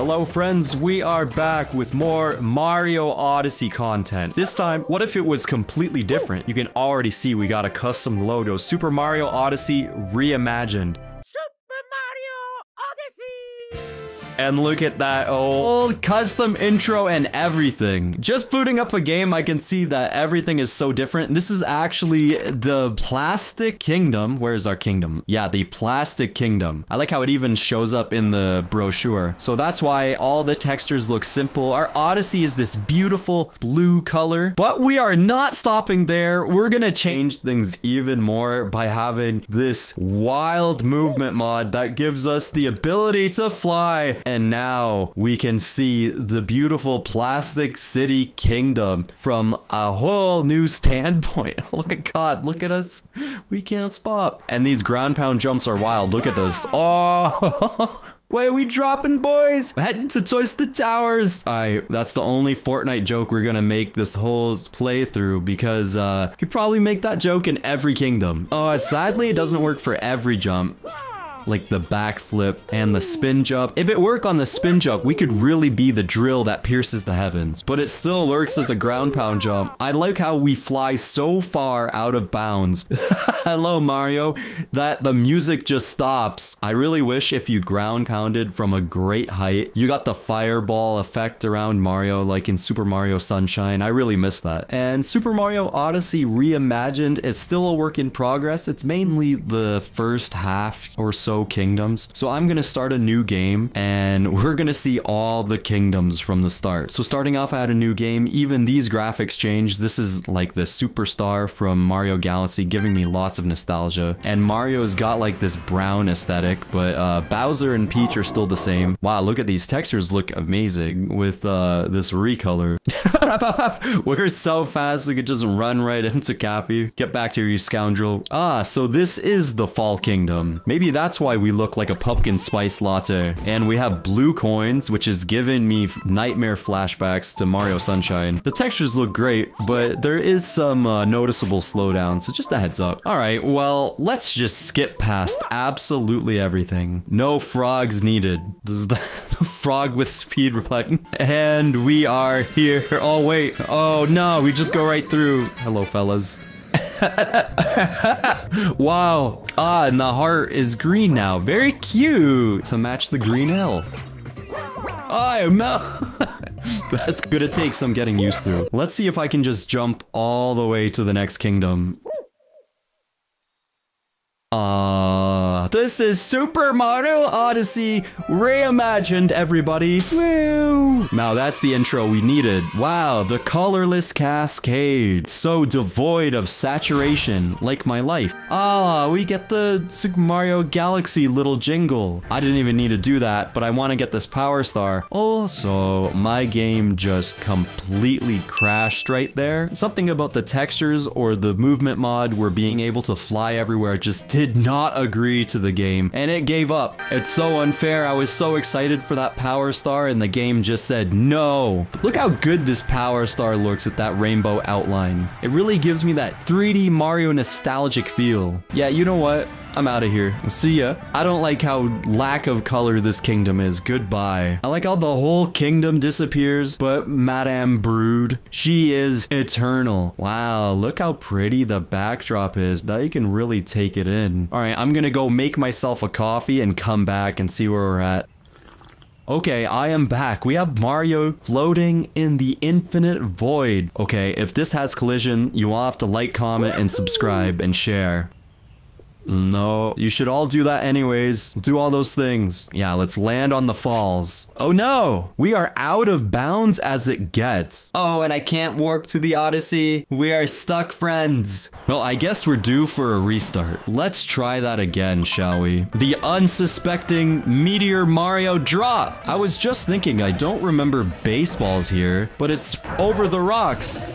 Hello friends, we are back with more Mario Odyssey content. This time, what if it was completely different? You can already see we got a custom logo, Super Mario Odyssey Reimagined. And look at that old custom intro and everything. Just booting up a game, I can see that everything is so different. This is actually the Plastic Kingdom. Where's our kingdom? Yeah, the Plastic Kingdom. I like how it even shows up in the brochure. So that's why all the textures look simple. Our Odyssey is this beautiful blue color, but we are not stopping there. We're gonna change things even more by having this wild movement mod that gives us the ability to fly and now we can see the beautiful Plastic City Kingdom from a whole new standpoint. look at God, look at us. We can't spot. And these ground pound jumps are wild. Look at this. Oh, Why are we dropping, boys? We're Heading to Twisted Towers. Alright, that's the only Fortnite joke we're gonna make this whole playthrough because uh, you probably make that joke in every kingdom. Oh, sadly, it doesn't work for every jump like the backflip and the spin jump. If it worked on the spin jump, we could really be the drill that pierces the heavens. But it still works as a ground pound jump. I like how we fly so far out of bounds. Hello, Mario. That the music just stops. I really wish if you ground pounded from a great height, you got the fireball effect around Mario like in Super Mario Sunshine. I really miss that. And Super Mario Odyssey Reimagined is still a work in progress. It's mainly the first half or so kingdoms. So I'm going to start a new game and we're going to see all the kingdoms from the start. So starting off at a new game, even these graphics change. This is like the superstar from Mario Galaxy giving me lots of nostalgia. And Mario's got like this brown aesthetic, but uh, Bowser and Peach are still the same. Wow, look at these textures look amazing with uh, this recolor. we're so fast we could just run right into Cappy. Get back to you scoundrel. Ah, so this is the Fall Kingdom. Maybe that's why we look like a pumpkin spice latte. And we have blue coins, which is giving me nightmare flashbacks to Mario Sunshine. The textures look great, but there is some uh, noticeable slowdown, so just a heads up. All right, well, let's just skip past absolutely everything. No frogs needed. This is the frog with speed reflecting. And we are here. Oh, wait. Oh, no, we just go right through. Hello, fellas. wow. Ah, and the heart is green now. Very cute. To match the green elf. Oh, no. That's gonna take some getting used to. Let's see if I can just jump all the way to the next kingdom. Uh, this is Super Mario Odyssey reimagined, everybody. Woo! Now that's the intro we needed. Wow, the colorless cascade. So devoid of saturation, like my life. Ah, we get the Super Mario Galaxy little jingle. I didn't even need to do that, but I want to get this Power Star. Also, my game just completely crashed right there. Something about the textures or the movement mod where being able to fly everywhere just did not agree to the game and it gave up. It's so unfair. I was so excited for that power star and the game just said no. Look how good this power star looks with that rainbow outline. It really gives me that 3D Mario nostalgic feel. Yeah, you know what? I'm out of here. See ya. I don't like how lack of color this kingdom is. Goodbye. I like how the whole kingdom disappears, but Madame Broode, she is eternal. Wow, look how pretty the backdrop is. Now you can really take it in. All right, I'm gonna go make myself a coffee and come back and see where we're at. Okay, I am back. We have Mario floating in the infinite void. Okay, if this has collision, you will have to like, comment, and subscribe and share. No, you should all do that anyways. Do all those things. Yeah, let's land on the falls. Oh no, we are out of bounds as it gets. Oh, and I can't warp to the Odyssey. We are stuck friends. Well, I guess we're due for a restart. Let's try that again, shall we? The unsuspecting Meteor Mario drop. I was just thinking, I don't remember baseballs here, but it's over the rocks.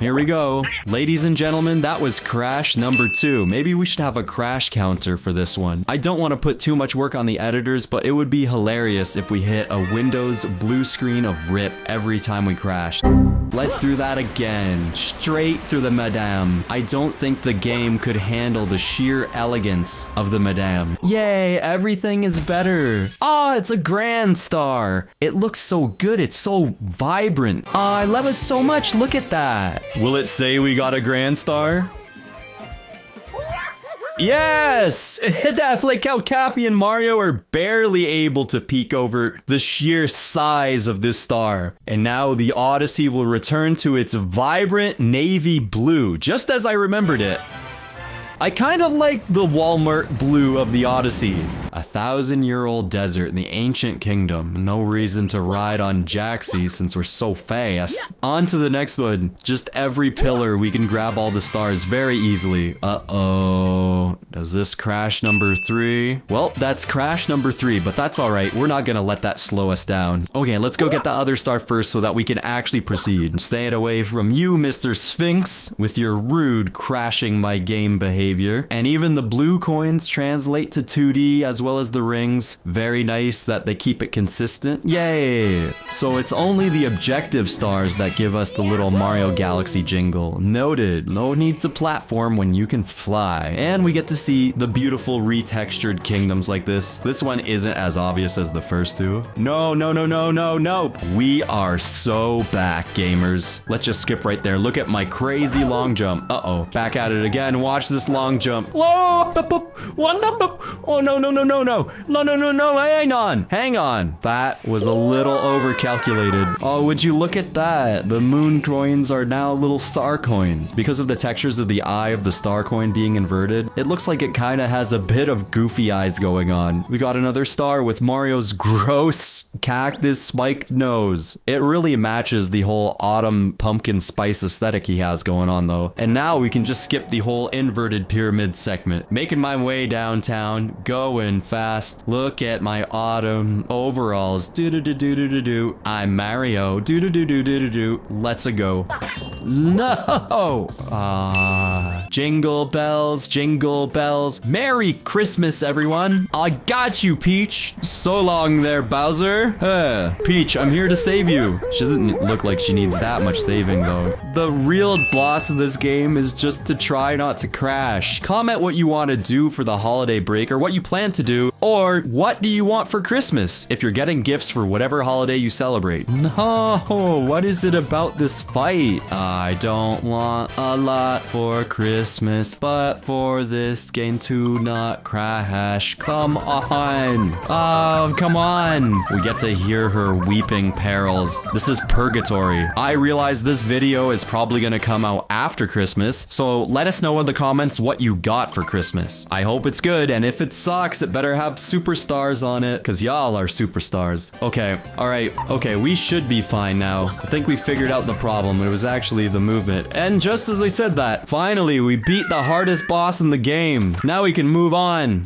Here we go. Ladies and gentlemen, that was crash number two. Maybe we should have a crash counter for this one. I don't want to put too much work on the editors, but it would be hilarious if we hit a Windows blue screen of RIP every time we crashed. Let's do that again. Straight through the Madame. I don't think the game could handle the sheer elegance of the Madame. Yay, everything is better. Oh, it's a Grand Star. It looks so good. It's so vibrant. Oh, I love it so much. Look at that. Will it say we got a Grand Star? Yes! Hit that flake out Cappy and Mario are barely able to peek over the sheer size of this star. And now the Odyssey will return to its vibrant navy blue, just as I remembered it. I kind of like the Walmart blue of the Odyssey. A thousand year old desert in the ancient kingdom. No reason to ride on Jaxi since we're so fast. On to the next one. Just every pillar we can grab all the stars very easily. Uh-oh. Does this crash number three? Well, that's crash number three, but that's all right. We're not gonna let that slow us down. Okay, let's go get the other star first so that we can actually proceed. Stay it away from you, Mr. Sphinx, with your rude crashing my game behavior. And even the blue coins translate to 2D as well as the rings. Very nice that they keep it consistent. Yay! So it's only the objective stars that give us the little Mario Galaxy jingle. Noted. No need to platform when you can fly. And we get to see the beautiful retextured kingdoms like this. This one isn't as obvious as the first two. No, no, no, no, no, no. We are so back, gamers. Let's just skip right there. Look at my crazy long jump. Uh-oh. Back at it again. Watch this long jump. Oh, bup, bup. One, bup. oh no, no, no, no, no. No, no, no, no. Hang on. Hang on. That was a little overcalculated. Oh, would you look at that? The moon coins are now little star coins. Because of the textures of the eye of the star coin being inverted, it looks like it kind of has a bit of goofy eyes going on. We got another star with Mario's gross cactus spiked nose. It really matches the whole autumn pumpkin spice aesthetic he has going on though. And now we can just skip the whole inverted pyramid segment. Making my way downtown, going fast. Look at my autumn overalls. Do do do do do do do. I'm Mario. Do do do do do do do. Let's a go. No! Ah, jingle bells, jingle bells. Merry Christmas, everyone. I got you, Peach. So long there, Bowser. Peach, I'm here to save you. She doesn't look like she needs that much saving, though. The real boss of this game is just to try not to crash. Comment what you want to do for the holiday break or what you plan to do, or what do you want for Christmas if you're getting gifts for whatever holiday you celebrate. No, what is it about this fight? I don't want a lot for Christmas, but for this game to not crash. Come on. Oh, come on. We get to hear her weeping perils. This is purgatory. I realize this video is probably gonna come out after Christmas, so let us know in the comments what you got for Christmas. I hope it's good, and if it sucks, it better have superstars on it, because y'all are superstars. Okay, alright, okay, we should be fine now. I think we figured out the problem. It was actually the movement. And just as I said that, finally, we beat the hardest boss in the game. Now we can move on.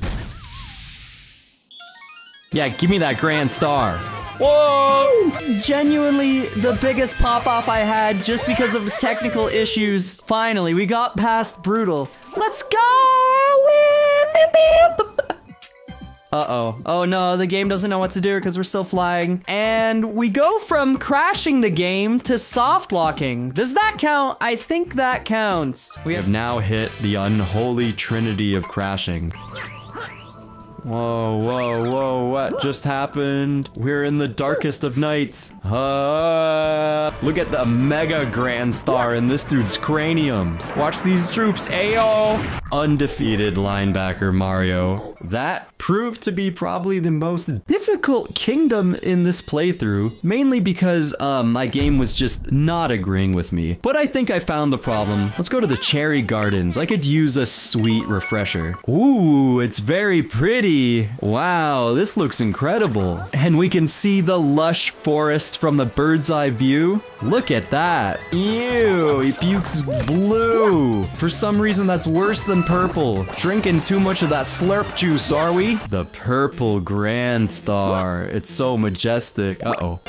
Yeah, give me that grand star. Whoa! Genuinely the biggest pop-off I had just because of technical issues. Finally, we got past Brutal. Let's go! Uh-oh. Oh no, the game doesn't know what to do because we're still flying. And we go from crashing the game to soft locking. Does that count? I think that counts. We have now hit the unholy trinity of crashing. Whoa, whoa, whoa, what just happened? We're in the darkest of nights. Uh, look at the mega grand star in this dude's cranium. Watch these troops, ayo! Undefeated linebacker Mario. That proved to be probably the most difficult kingdom in this playthrough, mainly because um, my game was just not agreeing with me. But I think I found the problem. Let's go to the Cherry Gardens. I could use a sweet refresher. Ooh, it's very pretty. Wow, this looks incredible. And we can see the lush forest from the bird's eye view. Look at that. Ew, he pukes blue. For some reason, that's worse than purple. Drinking too much of that slurp juice, are we? The purple grand star. It's so majestic. Uh-oh.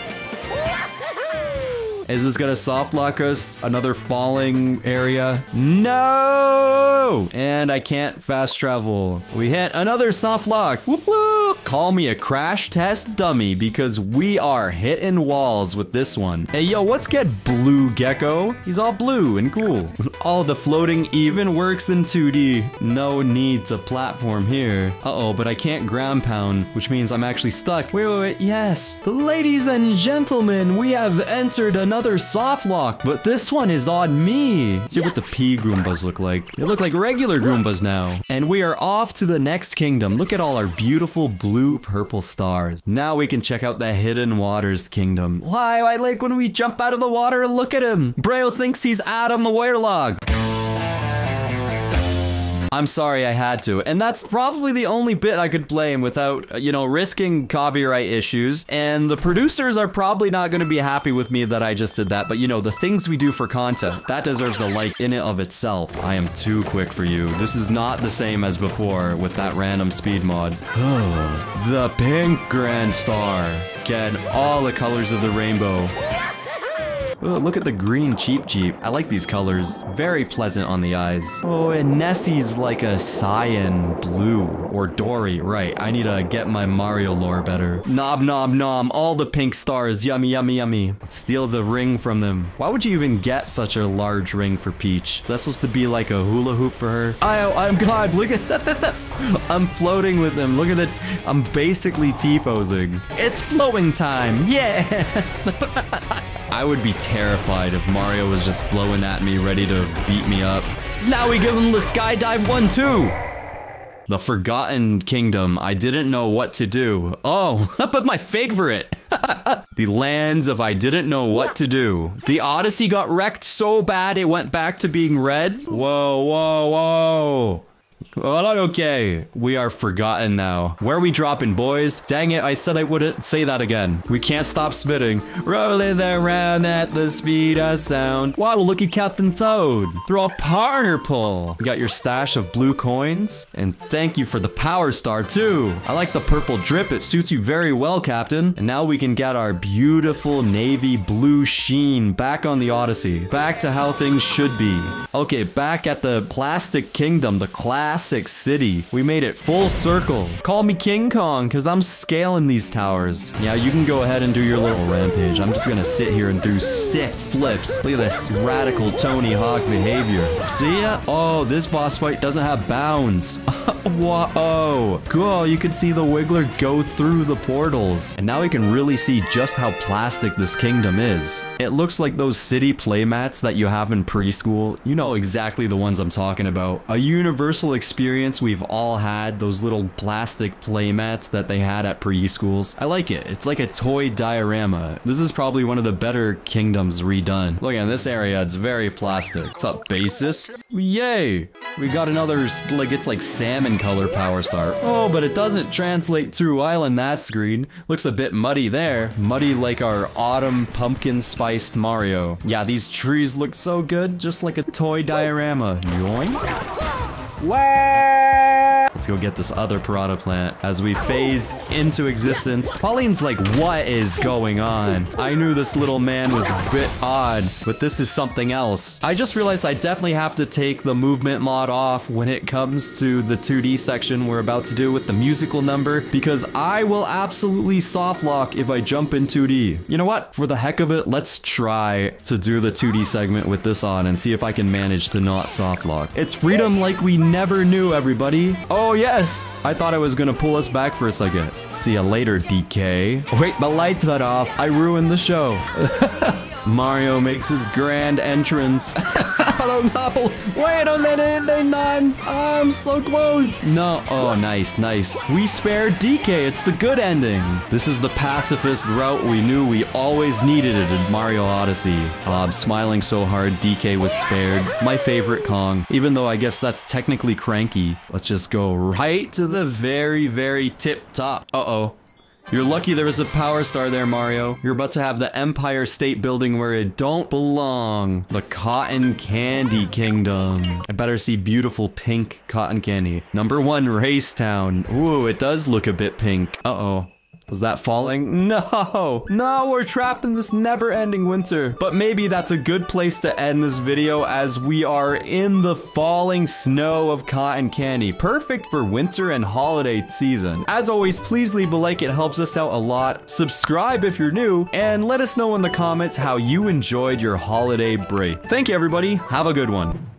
Is this gonna soft lock us? Another falling area? No! And I can't fast travel. We hit another soft lock. Whoop whoop! call me a crash test dummy because we are hitting walls with this one. Hey, yo, let's get Blue Gecko. He's all blue and cool. All the floating even works in 2D. No need to platform here. Uh-oh, but I can't ground pound, which means I'm actually stuck. Wait, wait, wait. Yes. The ladies and gentlemen, we have entered another soft lock, but this one is on me. See what the P Goombas look like. They look like regular Goombas now. And we are off to the next kingdom. Look at all our beautiful blue purple stars. Now we can check out the Hidden Waters Kingdom. Why, I like when we jump out of the water, and look at him. Braille thinks he's Adam Warlock. I'm sorry I had to. And that's probably the only bit I could blame without, uh, you know, risking copyright issues. And the producers are probably not going to be happy with me that I just did that. But, you know, the things we do for content, that deserves a like in and of itself. I am too quick for you. This is not the same as before with that random speed mod. the pink Grand Star. Get all the colors of the rainbow. Oh, look at the green Cheep Cheep. I like these colors. Very pleasant on the eyes. Oh, and Nessie's like a cyan blue. Or Dorrie, right. I need to get my Mario lore better. Knob, knob, nom. All the pink stars. Yummy, yummy, yummy. Steal the ring from them. Why would you even get such a large ring for Peach? Is that supposed to be like a hula hoop for her? I, I'm God. Look at that, that, that. I'm floating with them. Look at it. I'm basically T-posing. It's flowing time. Yeah. I would be terrified if Mario was just blowing at me, ready to beat me up. Now we give him the skydive one too! The Forgotten Kingdom. I didn't know what to do. Oh, but my favorite! the lands of I didn't know what to do. The Odyssey got wrecked so bad it went back to being red. Whoa, whoa, whoa. Well, okay. We are forgotten now. Where are we dropping, boys? Dang it, I said I wouldn't say that again. We can't stop spitting. Rolling around at the speed of sound. Wow, look at Captain Toad. Throw a partner pull. You got your stash of blue coins. And thank you for the power star, too. I like the purple drip. It suits you very well, Captain. And now we can get our beautiful navy blue sheen back on the Odyssey. Back to how things should be. Okay, back at the Plastic Kingdom, the class classic city. We made it full circle. Call me King Kong, because I'm scaling these towers. Yeah, you can go ahead and do your little rampage. I'm just gonna sit here and do sick flips. Look at this radical Tony Hawk behavior. See ya? Oh, this boss fight doesn't have bounds. Whoa. Cool, you can see the Wiggler go through the portals. And now we can really see just how plastic this kingdom is. It looks like those city playmats that you have in preschool. You know exactly the ones I'm talking about. A universal experience we've all had, those little plastic playmats that they had at preschools. I like it. It's like a toy diorama. This is probably one of the better kingdoms redone. Look at this area, it's very plastic. What's up, bassist? Yay! We got another, like, it's like salmon color power star. Oh, but it doesn't translate through Island that screen. Looks a bit muddy there. Muddy like our autumn pumpkin spiced Mario. Yeah, these trees look so good, just like a toy diorama. Yoink. Wow. Let's go get this other Piranha plant as we phase into existence. Pauline's like, what is going on? I knew this little man was a bit odd, but this is something else. I just realized I definitely have to take the movement mod off when it comes to the 2D section we're about to do with the musical number because I will absolutely soft lock if I jump in 2D. You know what? For the heck of it, let's try to do the 2D segment with this on and see if I can manage to not soft lock. It's freedom like we never knew, everybody. Oh, Oh, yes. I thought I was gonna pull us back for a second. See ya later, DK. Wait, the lights got off. I ruined the show. Mario makes his grand entrance. Hello, couple. Wait a minute, man. I'm so close. No. Oh, nice, nice. We spared DK. It's the good ending. This is the pacifist route we knew we always needed it in Mario Odyssey. Oh, I'm smiling so hard DK was spared. My favorite Kong. Even though I guess that's technically cranky. Let's just go right to the very, very tip top. Uh-oh. You're lucky there was a power star there, Mario. You're about to have the Empire State Building where it don't belong. The Cotton Candy Kingdom. I better see beautiful pink cotton candy. Number one, Race Town. Ooh, it does look a bit pink. Uh-oh. Was that falling? No, no, we're trapped in this never-ending winter. But maybe that's a good place to end this video as we are in the falling snow of cotton candy. Perfect for winter and holiday season. As always, please leave a like. It helps us out a lot. Subscribe if you're new and let us know in the comments how you enjoyed your holiday break. Thank you, everybody. Have a good one.